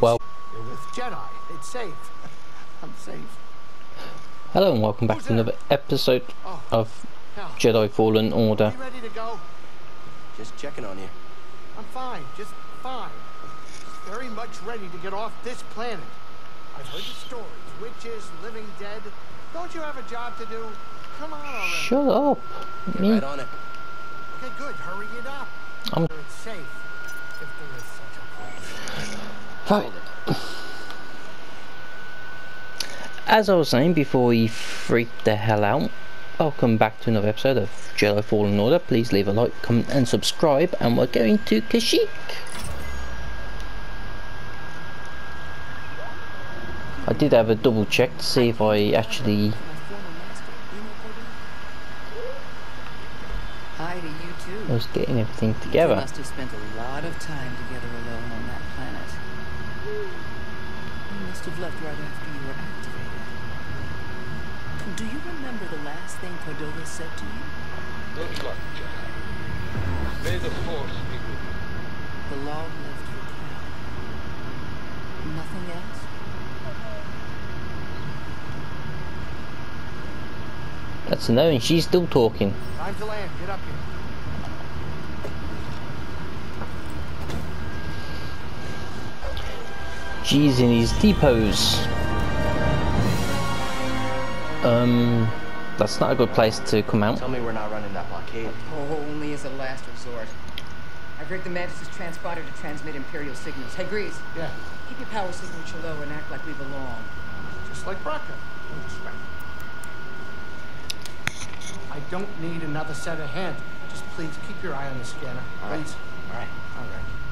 Well, You're with Jedi. It's safe. I'm safe. hello and welcome back to another episode Oh, of hell. Jedi Fallen Order. You ready to go? Just checking on you. I'm fine. Just fine. Very much ready to get off this planet. I've heard the stories. Witches, living dead. Don't you have a job to do? Come on already. Shut up. Get right on it. Okay, good. Hurry it up. I'm- It's safe. If there is such a place. As I was saying before we freaked the hell out, welcome back to another episode of Jedi Fallen Order. Please leave a like, comment and subscribe and we're going to Kashyyyk. I did have a double check to see if I actually Hi to you too. was getting everything You together. must have spent a lot of time together alone on that planet. You must have left right after you were activated. Do you remember the last thing Cordova said to you? Good luck, Jedi. May the Force be with you. The log left your crown. Nothing else? That's a no and she's still talking. Time to land. Get up here. G's in his depots. Um, that's not a good place to come out. Tell me we're not running that blockade. Oh, only as a last resort. I've rigged the Mantis' transponder to transmit Imperial signals. Hey, Greez, Yeah. keep your power signature low and act like we belong. Just like Bracca. I don't need another set of hands. Just please keep your eye on the scanner. All right. Please. All right. All right.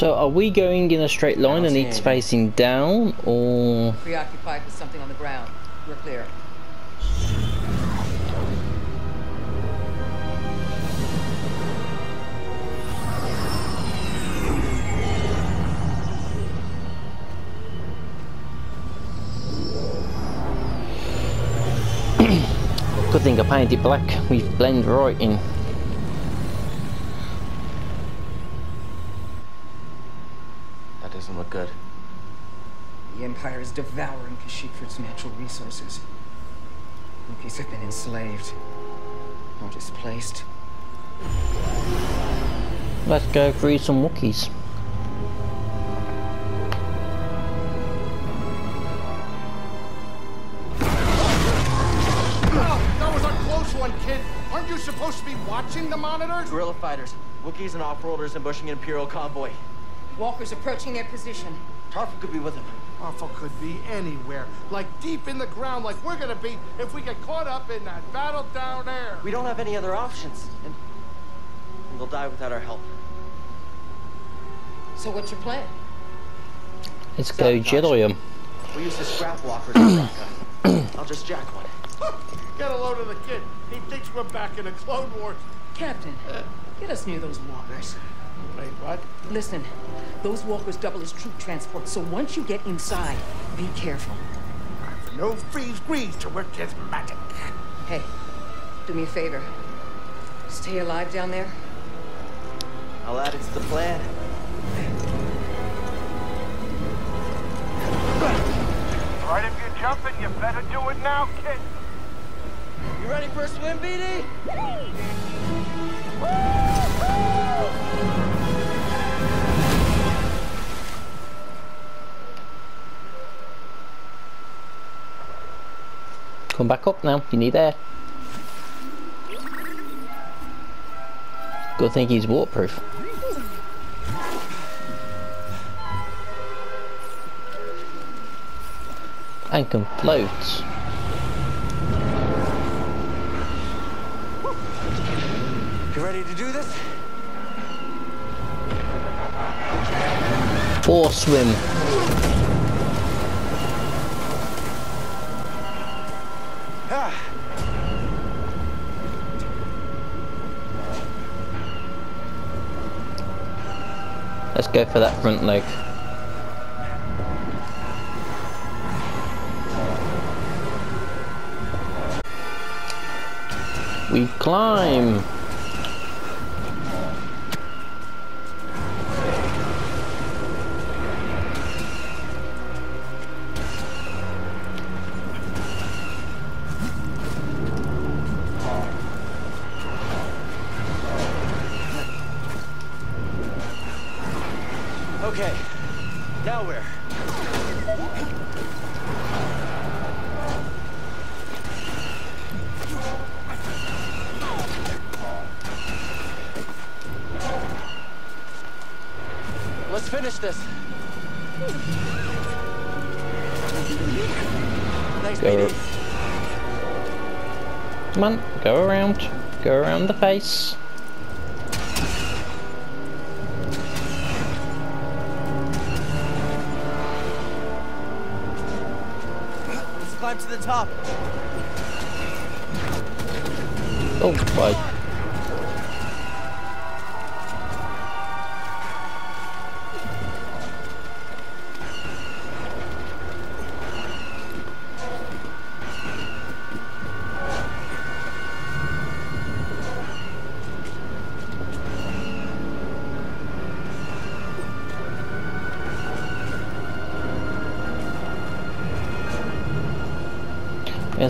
So, are we going in a straight line and it's facing down, or Preoccupied with something on the ground. We're clear. good thing I painted black? We blend right in. Good. The Empire is devouring Kashyyyk for its natural resources. Wookiees have been enslaved. Or displaced. Let's go free some Wookiees. That was a close one, kid. Aren't you supposed to be watching the monitors? Guerrilla fighters, Wookiees and off-worlders ambushing an Imperial convoy. Walkers approaching their position. Tarful could be with them. Awful could be anywhere. Like deep in the ground, like we're gonna be if we get caught up in that battle down there. We don't have any other options. And, and they'll die without our help. So what's your plan? Let's go Sabotage. Jedi 'em. We use the scrap walkers. I'll just jack one. Get a load of the kid. He thinks we're back in the Clone Wars. Captain, get us near those walkers. Wait, what? Listen, those walkers double as troop transport, so once you get inside, be careful. No freeze grease to work his magic. Hey, do me a favor. Stay alive down there. I'll add it to the plan. Right, if you're jumping, you better do it now, kid. You ready for a swim, BD? Come back up now. You need air. Good thing he's waterproof. And can float. You ready to do this? Or swim. Let's go for that front leg. We climb. Let's finish this. Thanks, Go. BD. Come on, go around. Go around the face. Let's climb to the top. Oh, bye.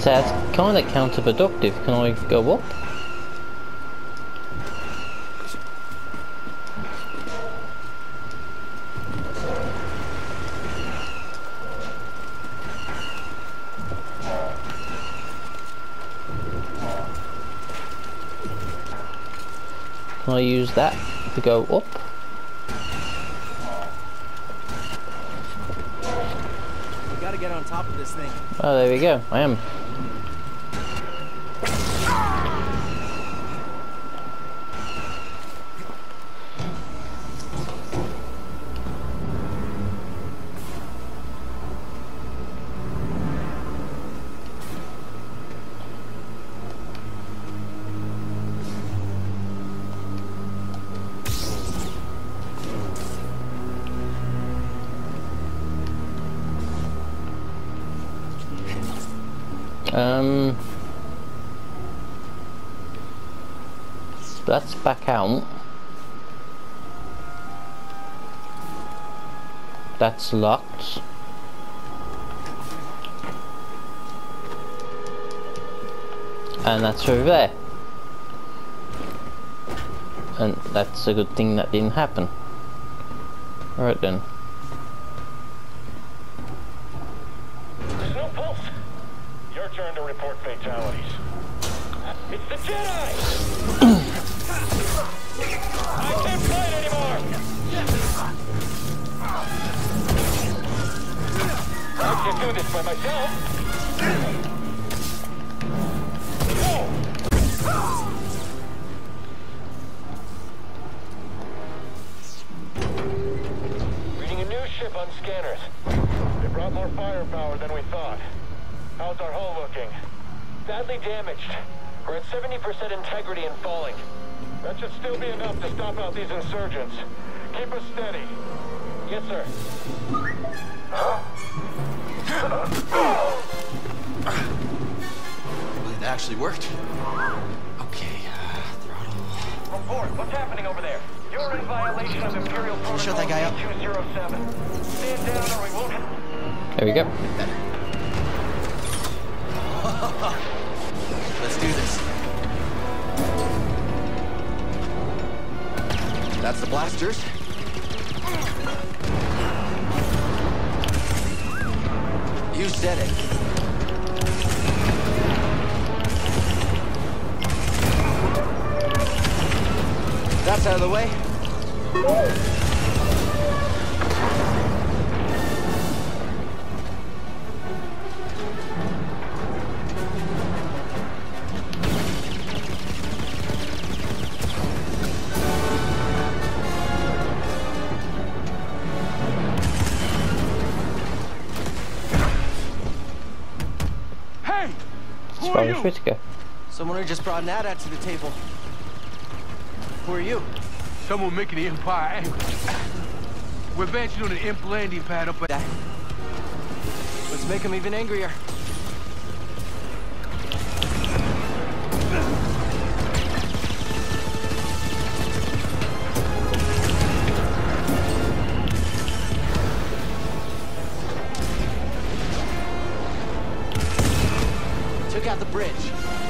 Yes, that's kind of counterproductive. Can I go up? Can I use that to go up? We gotta get on top of this thing. Oh, there we go. I am. That's back out. That's locked. And that's over there. And that's a good thing that didn't happen. Alright then. There's no pulse. Your turn to report fatalities. It's the Jedi! I can't fight anymore! I can't do this by myself. Reading a new ship on scanners. They brought more firepower than we thought. How's our hull looking? Badly damaged. We're at 70% integrity and falling. That should still be enough to stop out these insurgents. Keep us steady. Yes, sir. It actually worked. Okay, uh, throttle. Report. What's happening over there? You're in violation of Imperial Protocol shut that guy up? 207. Stand down or we won't... There we go. Let's do this. That's the blasters. You said it. That's out of the way. It's Who you? free. Someone who just brought an AT-AT to the table. Who are you? Someone making the Empire angry. We're advancing on an imp landing pad up at... That. Let's make him even angrier. Took out the bridge.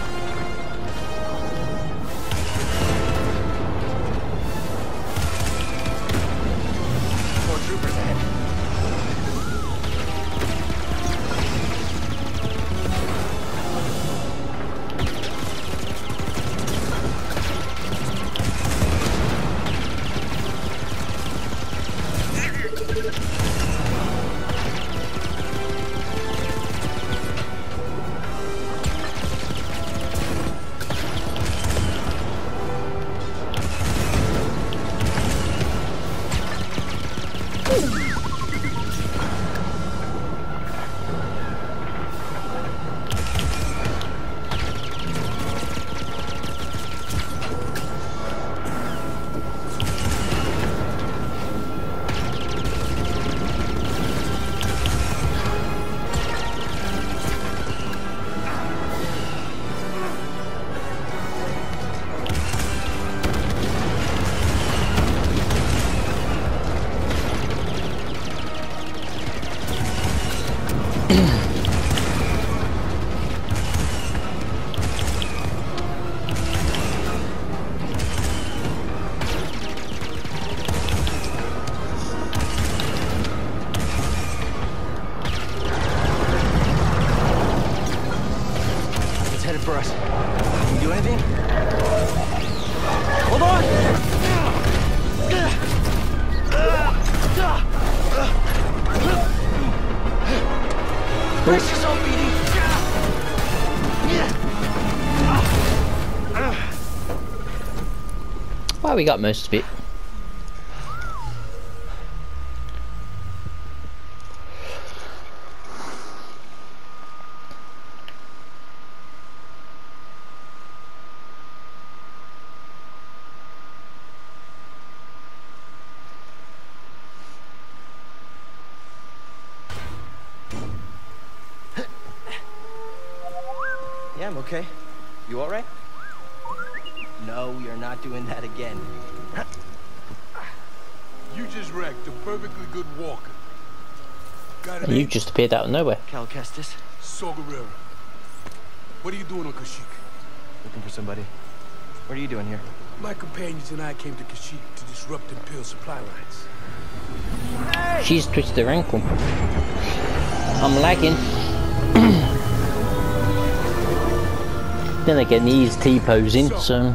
We got most of it. Yeah, I'm okay. You alright? No, you're not doing that again. You just wrecked a perfectly good walker. Got an you just appeared out of nowhere. Cal Kestis, Saw Gerrera. What are you doing on Kashyyyk? looking for somebody. What are you doing here? My companions and I came to Kashyyyk to disrupt Imperial supply lines. She's twisted her ankle. I'm lagging. then again, he's T-posing, so...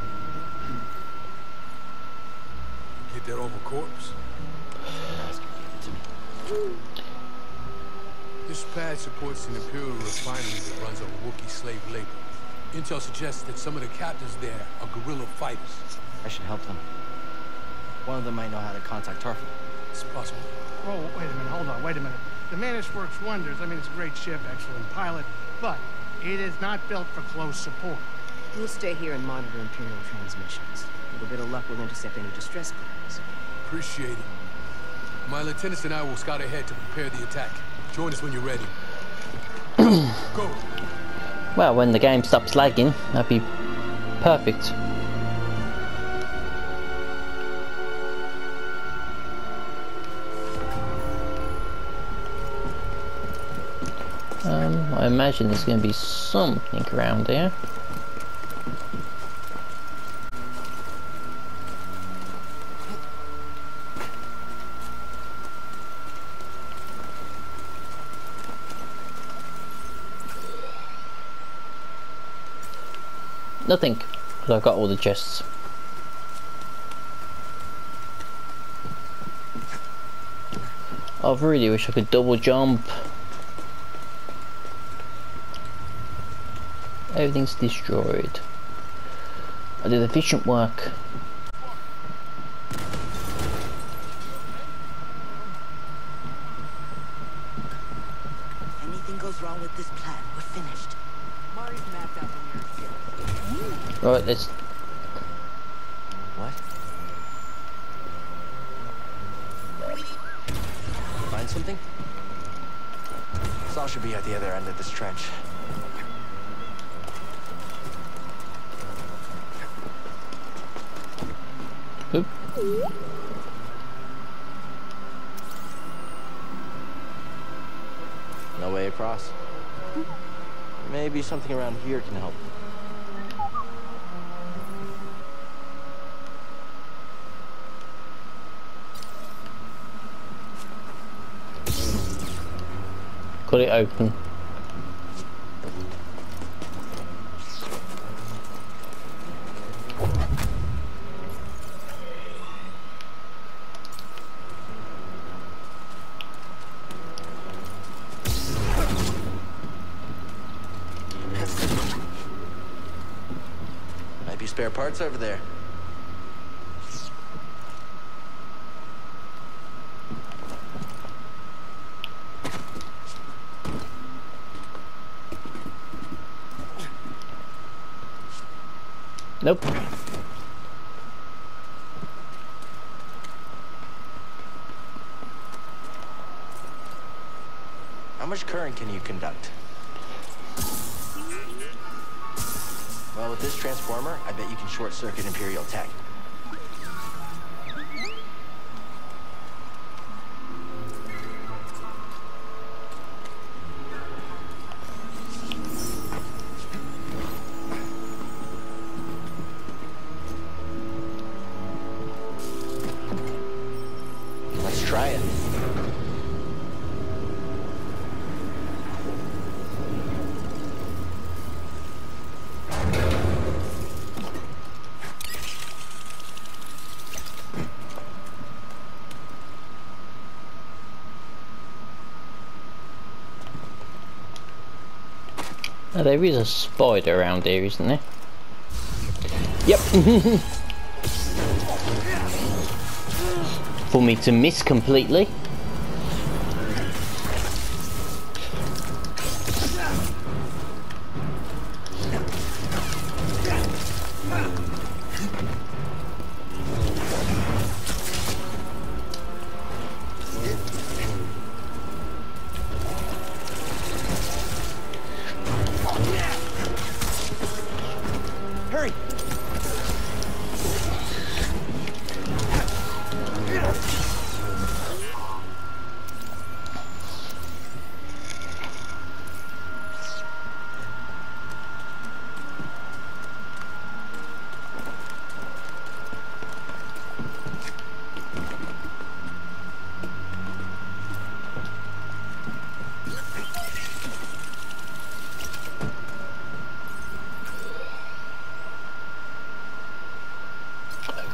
Get that over corpse? Ask her to give it to me. This pad supports an Imperial refinery that runs on Wookiee slave labor. Intel suggests that some of the captives there are guerrilla fighters. I should help them. One of them might know how to contact Tarful. It's possible. Oh, wait a minute, hold on, wait a minute. The Mantis works wonders. I mean, it's a great ship, excellent pilot, but it is not built for close support. We'll stay here and monitor Imperial transmissions. A little bit of luck will intercept any distress calls. Appreciate it. My lieutenants and I will scout ahead to prepare the attack. Join us when you're ready. Go. Well, when the game stops lagging, that'd be perfect. Um, I imagine there's going to be something around here. Nothing, because I've got all the chests. I really wish I could double jump. Everything's destroyed. I did efficient work. Anything goes wrong with this plan, we're finished. Mari's mapped out the nearest ship. What? Find something? Saw should be at the other end of this trench. Oop. No way across. Maybe something around here can help. Open. Might be spare parts over there. Nope. How much current can you conduct? Well, with this transformer, I bet you can short circuit Imperial tech. Let's try it. Now, there is a spider around here, isn't there? Yep. For me to miss completely.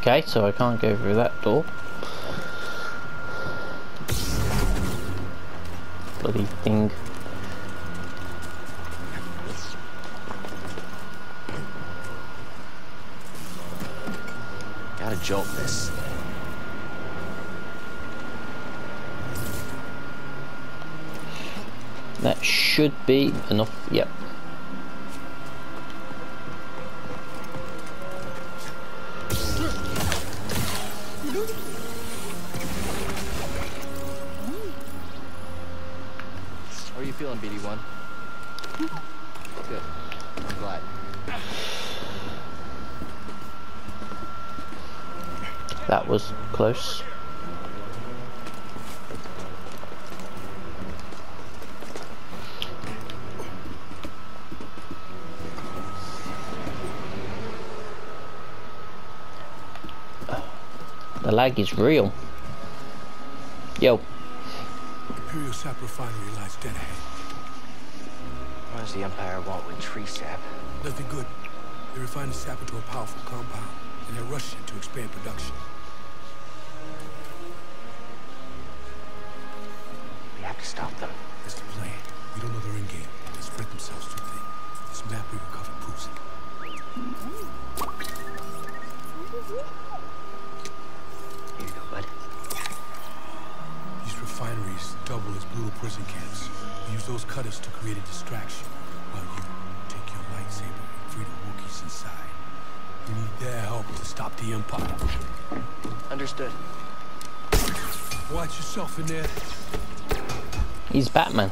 Okay, so I can't go through that door. Bloody thing. Gotta jolt this. That should be enough. Yep. The lag is real. Yo, Imperial sap refinery lies dead ahead. What does the Empire want with tree sap? Nothing good. They refine the sap into a powerful compound, and they're rushing to expand production. We us to create a distraction, while you take your lightsaber and free the Wookiees inside. We need their help to stop the Empire. Understood. Watch yourself in there. he's Batman.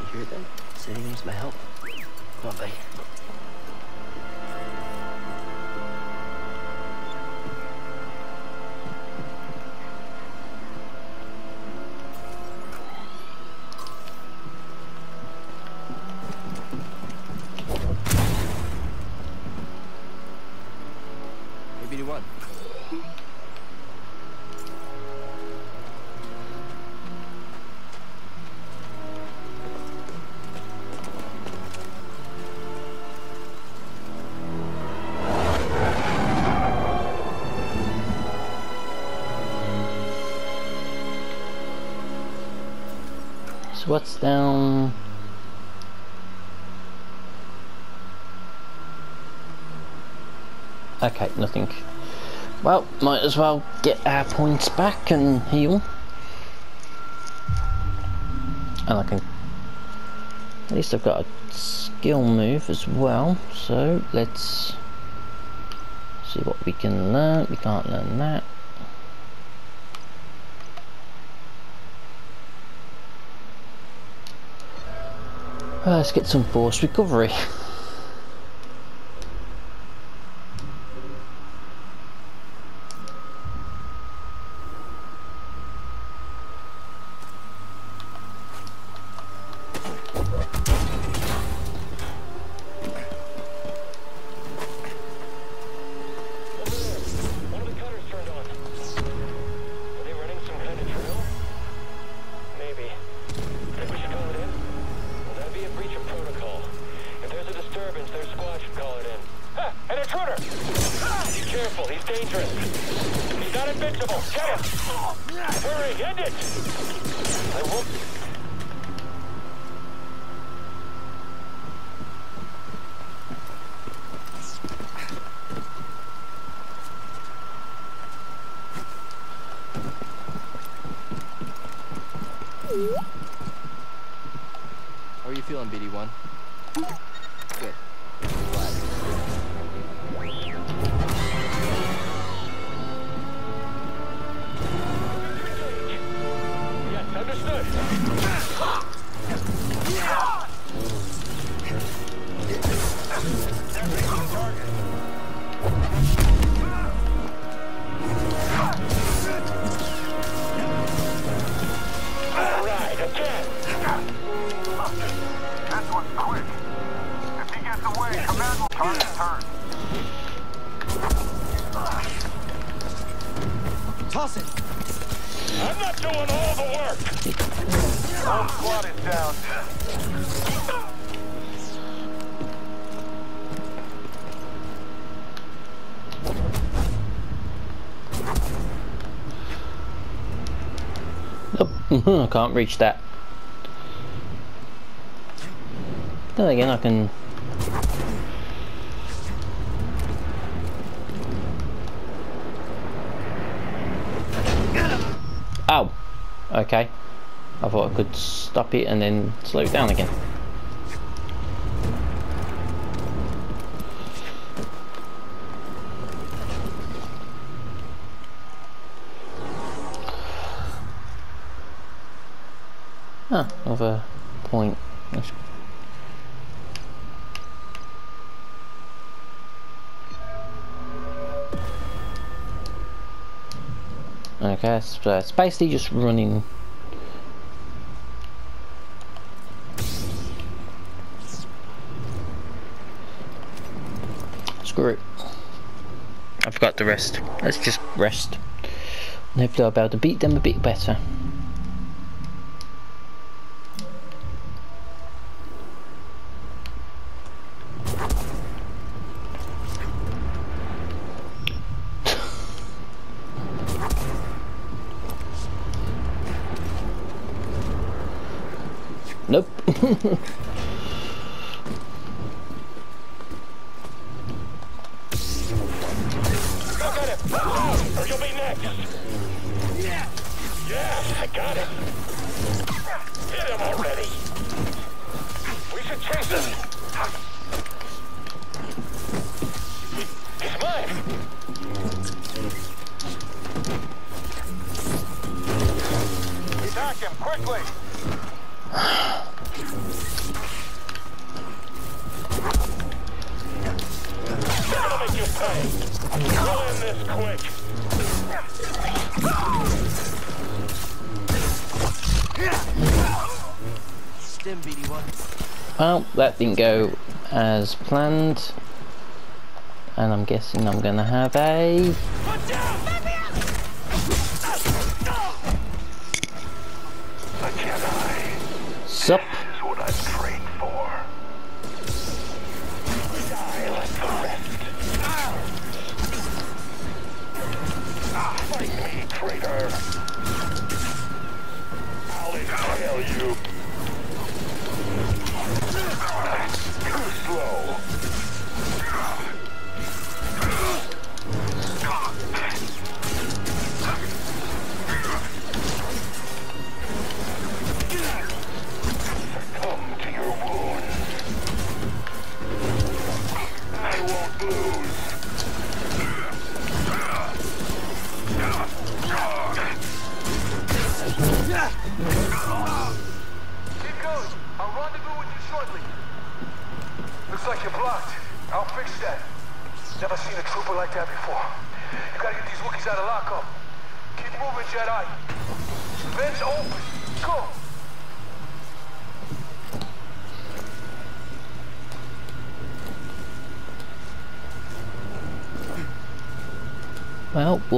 You hear them? Said he needs my help. Come on, buddy. What's down? Okay, nothing. Well, might as well get our points back and heal. And I can... At least I've got a skill move as well, so let's see what we can learn. We can't learn that. Uh, let's get some force recovery. Yes, can't reach that. Then again, I can. Oh, okay. I thought I could stop it and then slow it down again. Ah, another point. That's- Okay, so it's basically just running. Screw it. I forgot the rest. Let's just rest. And hopefully I'll be able to beat them a bit better. Get him already. Well, that didn't go as planned. And I'm guessing I'm gonna have a... A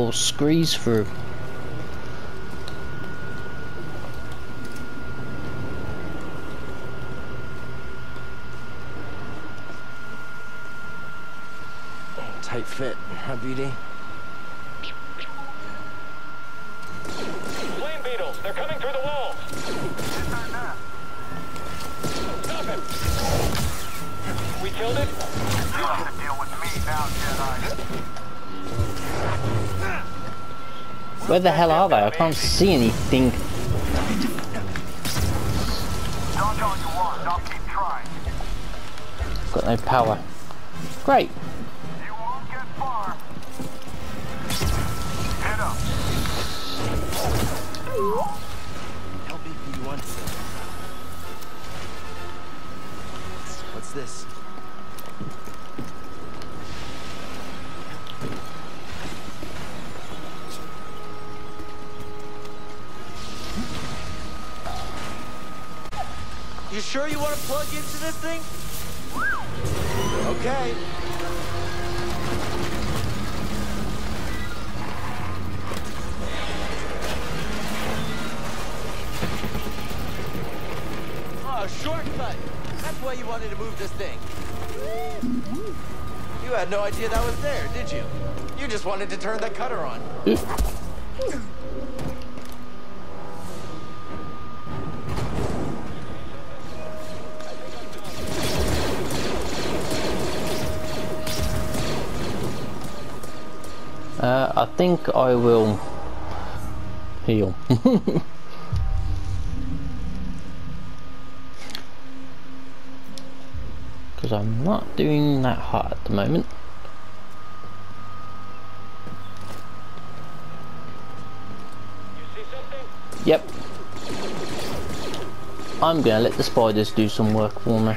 Well, we'll squeeze through. Tight fit, huh, BD? Flame beetles, they're coming through the walls. Stop him. We killed it? You have to deal with me now, Jedi. Where the hell are they? I can't see anything. Got no power. Great. You won't get far. Head up. LBP-1. What's this? You sure you want to plug into this thing? Okay. Oh, shortcut! That's why you wanted to move this thing. You had no idea that was there, did you? You just wanted to turn that cutter on. think I will heal. Because I'm not doing that hot at the moment. Yep. I'm gonna let the spiders do some work for me.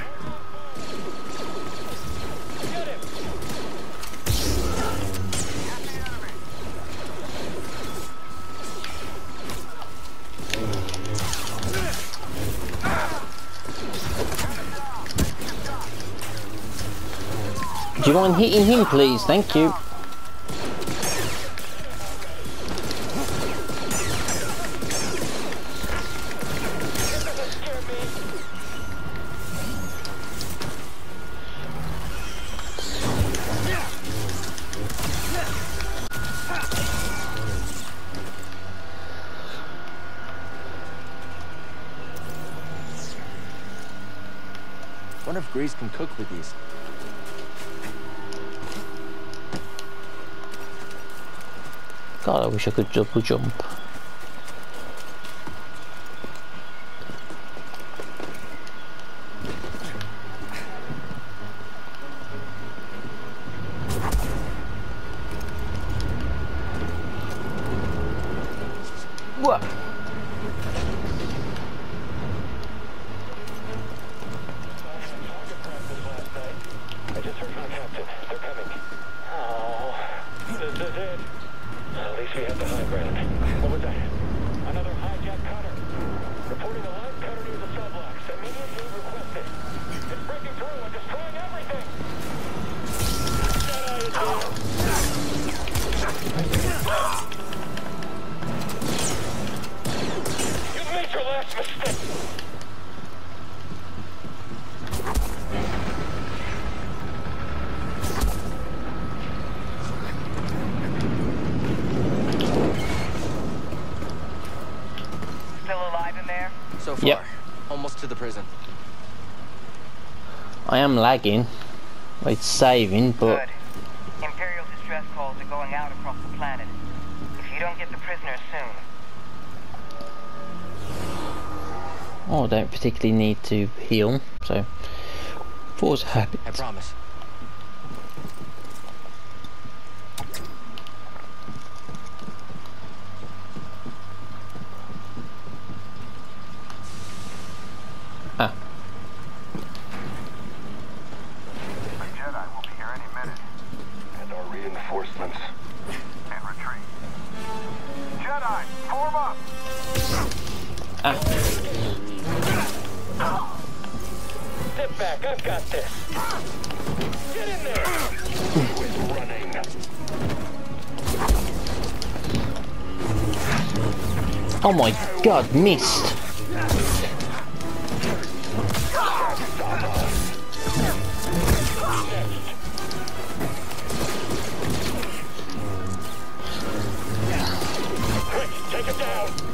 Hitting him please? Thank you. Wonder if Greez can cook with these. I wish I could double jump. So far, Yep. almost to the prison. I am lagging. It's saving, but Good. Oh, I don't particularly need to heal. So, force habit. I promise. Oh my god, missed. Take him down.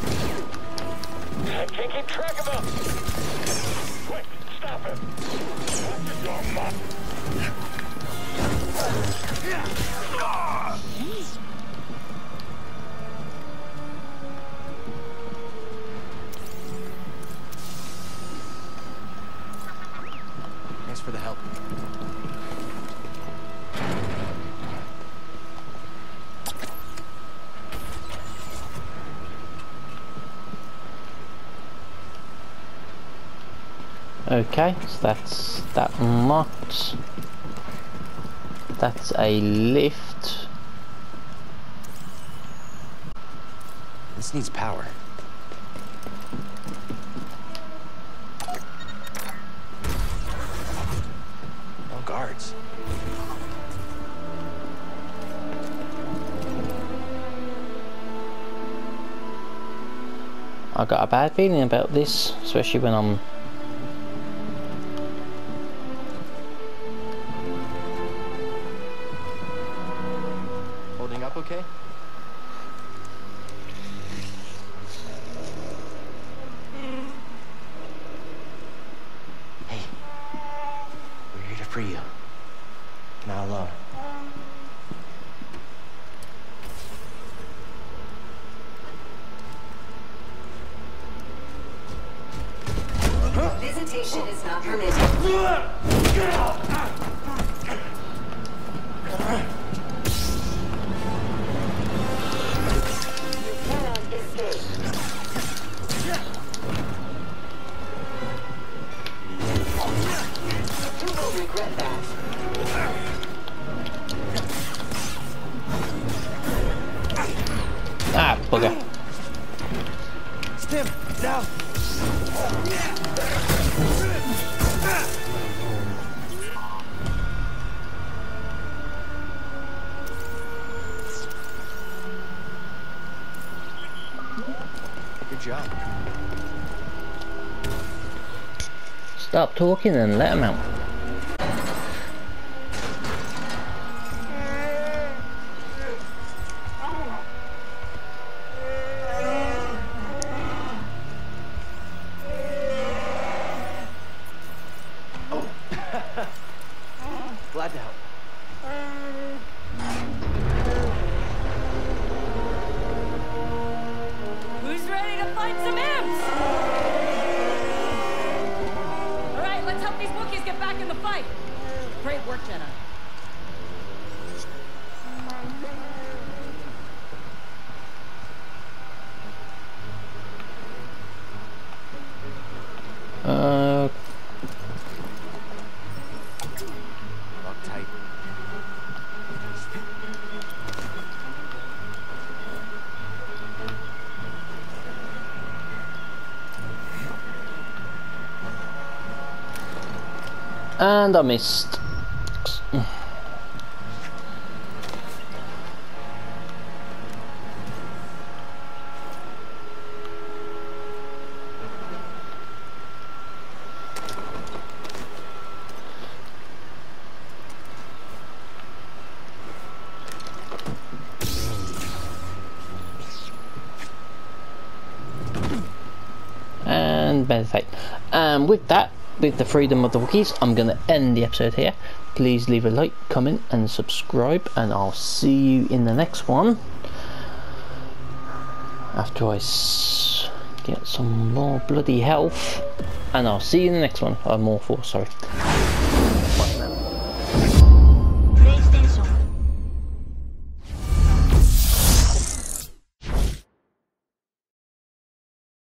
Okay, so that's that marked. That's a lift. This needs power. No guards. I got a bad feeling about this, especially when I'm ah bugger. Stim, down. Good job. Stop talking and let him out. And I missed. and better meditate. And um, with that, with the freedom of the Wookiees, I'm going to end the episode here. Please leave a like, comment, and subscribe, and I'll see you in the next one. After I get some more bloody health, and I'll see you in the next one. Uh, more for sorry.